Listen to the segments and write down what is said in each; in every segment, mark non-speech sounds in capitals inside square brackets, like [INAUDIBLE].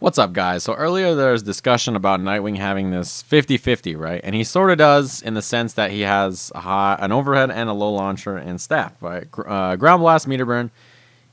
What's up, guys? So earlier there was discussion about Nightwing having this 50-50, right? And he sort of does in the sense that he has high, an overhead and a low launcher and staff, right? Uh, Ground Blast Meter Burn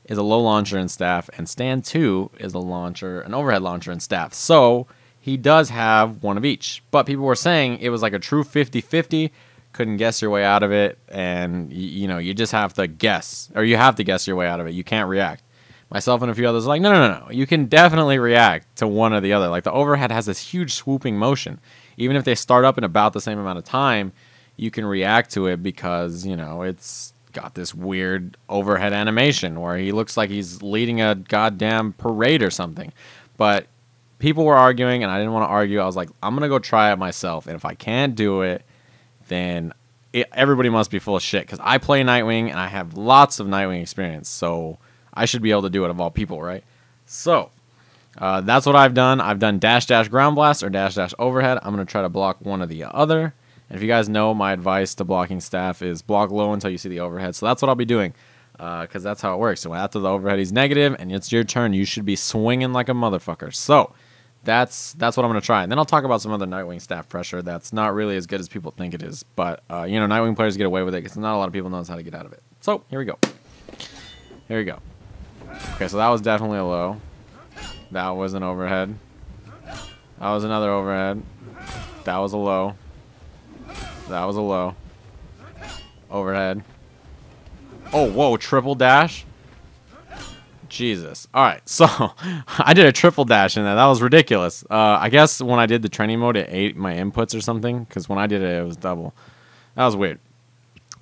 is a low launcher and staff, and Stand 2 is a launcher, an overhead launcher and staff. So he does have one of each. But people were saying it was like a true 50-50, couldn't guess your way out of it, and, you know, you just have to guess, or you have to guess your way out of it. You can't react myself and a few others like no no no no. You can definitely react to one or the other. Like the overhead has this huge swooping motion. Even if they start up in about the same amount of time you can react to it because you know it's got this weird overhead animation where he looks like he's leading a goddamn parade or something. But people were arguing and i didn't want to argue. I was like i'm gonna go try it myself and if i can't do it then it, everybody must be full of shit. Because i play nightwing and i have lots of nightwing experience so I should be able to do it of all people, right? So uh, that's what I've done. I've done dash dash ground blast or dash dash overhead. I'm going to try to block one or the other. And if you guys know, my advice to blocking staff is block low until you see the overhead. So that's what I'll be doing because uh, that's how it works. So after the overhead is negative and it's your turn, you should be swinging like a motherfucker. So that's that's what I'm going to try. And then I'll talk about some other Nightwing staff pressure that's not really as good as people think it is. But, uh, you know, Nightwing players get away with it because not a lot of people knows how to get out of it. So here we go. Here we go. Okay, so that was definitely a low. That was an overhead. That was another overhead. That was a low. That was a low. Overhead. Oh, whoa, triple dash? Jesus. All right, [LAUGHS] so I did a triple dash in that. That was ridiculous. Uh, I guess when I did the training mode, it ate my inputs or something, because when I did it, it was double. That was weird.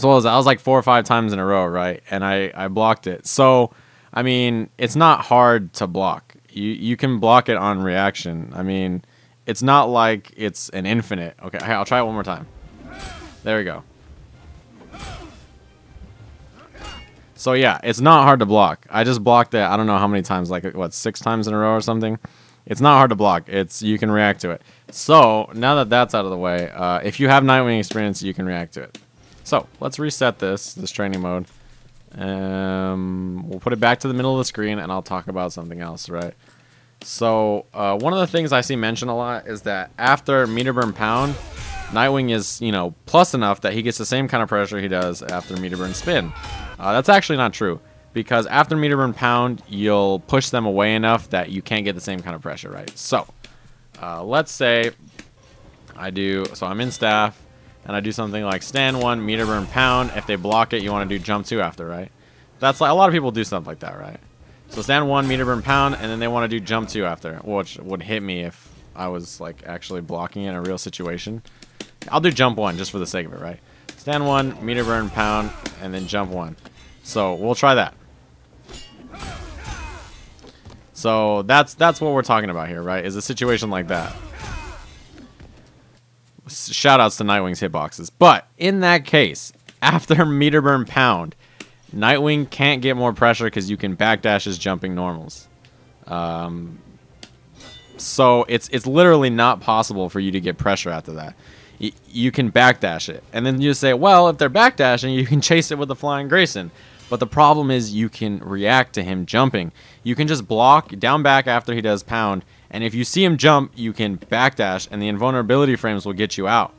So was, I was like four or five times in a row, right? And I, I blocked it. So I mean, it's not hard to block. You you can block it on reaction. I mean, it's not like it's an infinite. Okay, I'll try it one more time. There we go. So yeah, it's not hard to block. I just blocked it. I don't know how many times, like what six times in a row or something. It's not hard to block. It's you can react to it. So now that that's out of the way, uh, if you have Nightwing experience, you can react to it. So let's reset this this training mode. Um, we'll put it back to the middle of the screen and I'll talk about something else, right? So, uh, one of the things I see mentioned a lot is that after meter burn pound, Nightwing is, you know, plus enough that he gets the same kind of pressure he does after meter burn spin. Uh, that's actually not true because after meter burn pound, you'll push them away enough that you can't get the same kind of pressure, right? So, uh, let's say I do, so I'm in staff, and I do something like stand one, meter burn pound. If they block it, you want to do jump two after, right? That's like a lot of people do stuff like that, right? So stand one, meter burn pound, and then they want to do jump two after, which would hit me if I was like actually blocking in a real situation. I'll do jump one just for the sake of it, right? Stand one, meter burn pound, and then jump one. So we'll try that. So that's that's what we're talking about here, right? Is a situation like that shout outs to Nightwing's hitboxes. But in that case, after [LAUGHS] meter burn pound, Nightwing can't get more pressure because you can backdash his jumping normals. Um, so it's it's literally not possible for you to get pressure after that. Y you can backdash it, and then you say, well, if they're backdashing, [LAUGHS] you can chase it with the flying Grayson. But the problem is you can react to him jumping. You can just block down back after he does pound, and if you see him jump, you can backdash, and the invulnerability frames will get you out.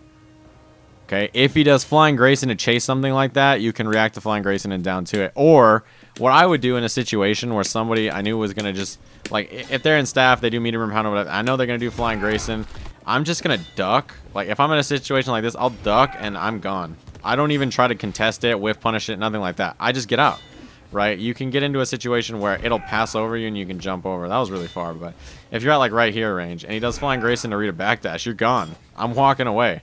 Okay, if he does Flying Grayson to chase something like that, you can react to Flying Grayson and down two it. Or, what I would do in a situation where somebody I knew was going to just, like, if they're in staff, they do medium or pound or whatever, I know they're going to do Flying Grayson, I'm just going to duck. Like, if I'm in a situation like this, I'll duck and I'm gone. I don't even try to contest it, whiff punish it, nothing like that. I just get out right? You can get into a situation where it'll pass over you and you can jump over. That was really far, but if you're at like right here range and he does Flying to read a backdash, you're gone. I'm walking away.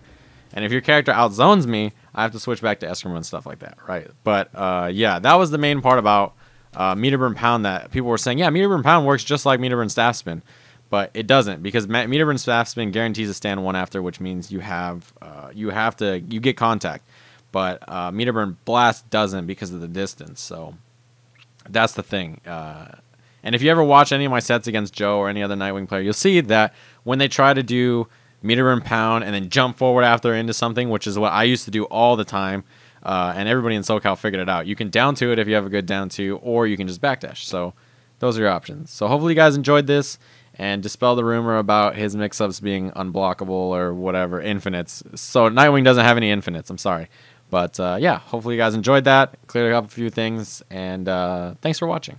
And if your character outzones me, I have to switch back to Eskrima and stuff like that, right? But uh, yeah, that was the main part about uh, meter burn pound that people were saying, yeah, meter burn pound works just like meter burn staff spin. But it doesn't because meter burn staff spin guarantees a stand one after, which means you have uh, you have to you get contact. But uh, meter burn blast doesn't because of the distance. So that's the thing. Uh, and if you ever watch any of my sets against Joe or any other Nightwing player, you'll see that when they try to do meter and pound and then jump forward after into something, which is what I used to do all the time, uh, and everybody in SoCal figured it out. You can down two it if you have a good down two, or you can just backdash. So those are your options. So hopefully you guys enjoyed this. and dispel the rumor about his mix-ups being unblockable or whatever infinites. So Nightwing doesn't have any infinites. I'm sorry, but uh, yeah, hopefully you guys enjoyed that. Cleared up a few things, and uh, thanks for watching.